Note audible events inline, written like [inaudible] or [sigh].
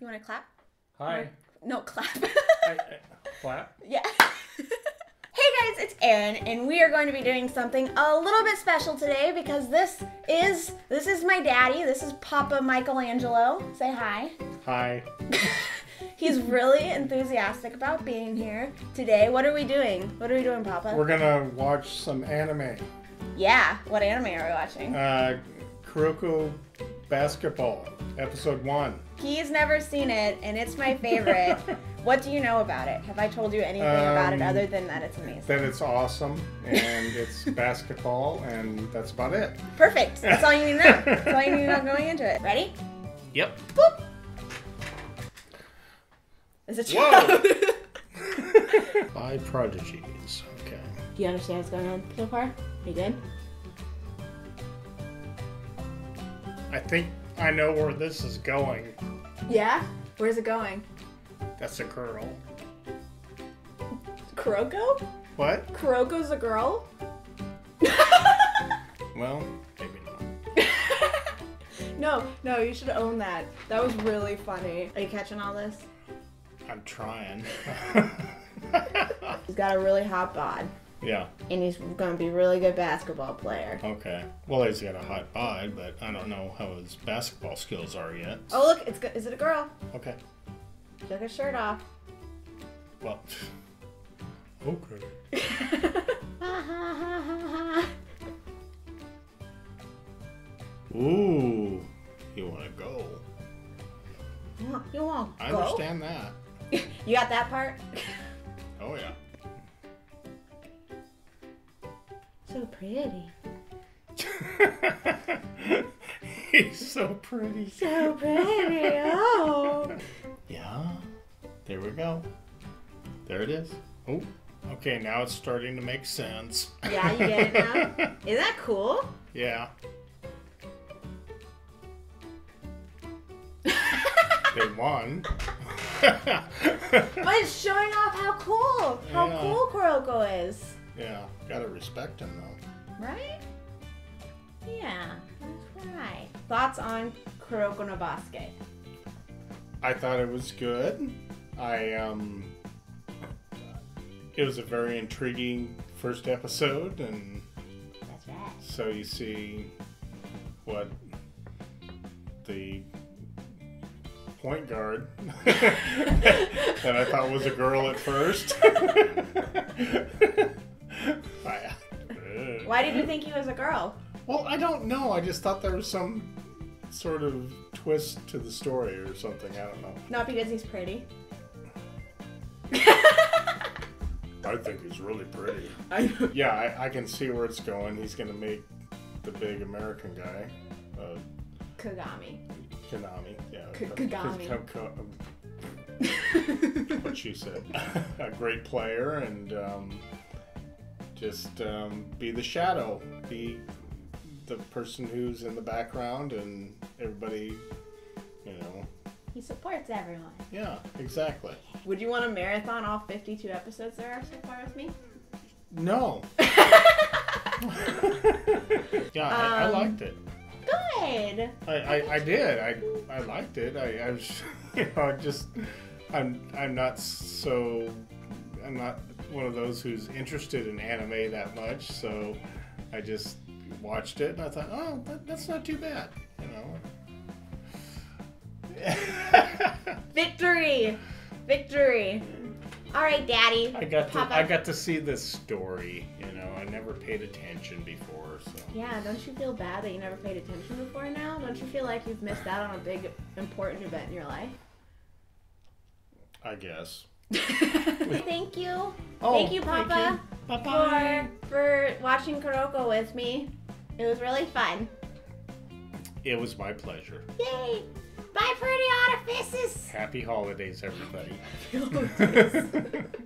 You want to clap? Hi. No, clap. I, I, clap. [laughs] yeah. hey guys, it's Erin, and we are going to be doing something a little bit special today because this is this is my daddy. This is Papa Michelangelo. Say hi. Hi. [laughs] He's really enthusiastic about being here today. What are we doing? What are we doing, Papa? We're gonna watch some anime. yeah. What anime are we watching? Uh, Kuroko Basketball, episode one. He's never seen it, and it's my favorite. [laughs] what do you know about it? Have I told you anything about it Um, other than that it's amazing? That it's awesome and it's [laughs] basketball, and that's about it. Perfect. That's all you need to know. [laughs] That's all you need to know going into it. Ready? Yep. Boop. Is it Whoa. By prodigies. Okay. Do you understand what's going on so far? Are you good? I think I know where this is going. Yeah? Where's it going? That's a girl. Kuroko? What? Kuroko's a girl? [laughs] Well, maybe not. [laughs] no, no, you should own that. That was really funny. Are you catching all this? I'm trying. [laughs] He's got a really hot bod, yeah. and he's gonna be a really good basketball player. Okay. Well, he's got a hot bod, but I don't know how his basketball skills are yet. Oh, look, it's go- is it a girl? Okay. Took his shirt off. Well. [laughs] Okay. [laughs] Ooh. You want to go? You want- you want I understand that. [laughs] You got that part? Oh yeah. So pretty. [laughs] He's so pretty. So pretty. Oh. [laughs] Yeah. There we go. There it is. Oh. Okay, now it's starting to make sense. Yeah, you get it now? [laughs] Isn't that cool? Yeah. they won. But it's showing off how cool, how Yeah. cool Kuroko is. Yeah, gotta respect him though. Right? Yeah, that's right. Thoughts on Kuroko no Basket? I thought it was good. I um it was a very intriguing first episode and That's right. so you see what the point guard [laughs] that I thought was a girl at first. [laughs] Why did you think he was a girl? Well, I don't know. I just thought there was some sort of twist to the story or something. I don't know. Not because he's pretty. I think he's really pretty. [laughs] I. Yeah, I, I can see where it's going. He's gonna make the big American guy, uh, Kagami. Konami. Yeah, K- Kagami. [laughs] What she said. [laughs] a great player and um, just um, be the shadow, be the person who's in the background, and everybody, you know. he supports everyone. Yeah, exactly. Would you want to marathon all 52 episodes there are so far with me? No. [laughs] yeah, I, I Um, liked it. Good. I, I, I did. I, I liked it. I, I was, [laughs] you know, just, I'm, I'm not so, I'm not one of those who's interested in anime that much. So, I just watched it and I thought, oh, that, that's not too bad, you know. [laughs] Victory. Victory. All right, Daddy. I got to, I got to see this story. You know, I never paid attention before, so. Yeah, don't you feel bad that you never paid attention before now? Don't you feel like you've missed out on a big, important event in your life? I guess. [laughs] Thank you. Oh, Thank you, Papa, Bye bye. for for watching Kuroko with me. It was really fun. It was my pleasure. Yay! Bye, pretty artifices. Happy holidays, everybody. [laughs]